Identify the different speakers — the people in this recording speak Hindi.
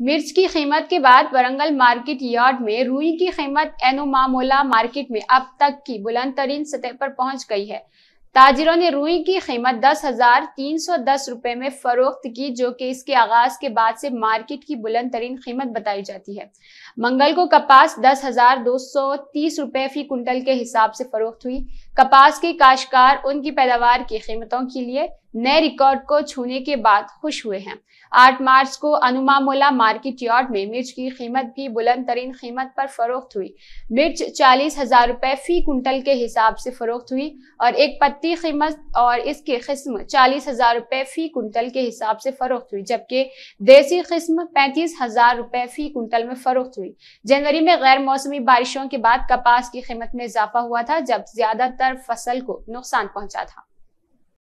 Speaker 1: मिर्च की कीमत के बाद वरंगल मार्केट यार्ड में रुई की कीमत एनोमामोला मार्केट में अब तक की बुलंद तरीन सतह पर पहुँच गई है। ताजिरों ने रुई की कीमत दस हज़ार तीन सौ दस रुपए में फरोख्त की, जो कि इसके आगाज़ के बाद से मार्केट की बुलंद तरीन कीमत बताई जाती है। मंगल को कपास दस हज़ार दो सौ तीस रुपए फ़ी कुंटल के हिसाब से फरोख्त हुई। कपास के काश्तकार उनकी पैदावार की कीमतों के लिए नए रिकॉर्ड को छूने के बाद खुश हुए हैं। 8 मार्च को अनुमामोला मार्केट यार्ड में मिर्च की कीमत भी बुलंद तरीन कीमत पर फरोख्त हुई। मिर्च चालीस हज़ार रुपए फ़ी कुंटल के हिसाब से फरोख्त हुई और एक पत्ती कीमत और इसकी किस्म चालीस हज़ार रुपए फ़ी कुंटल के हिसाब से फरोख्त हुई, जबकि देसी किस्म पैंतीस हज़ार रुपए फ़ी कुंटल में फरोख्त हुई। जनवरी में गैर मौसमी बारिशों के बाद कपास की कीमत में इजाफा हुआ था, जब ज़्यादातर फ़सल को नुकसान पहुँचा था।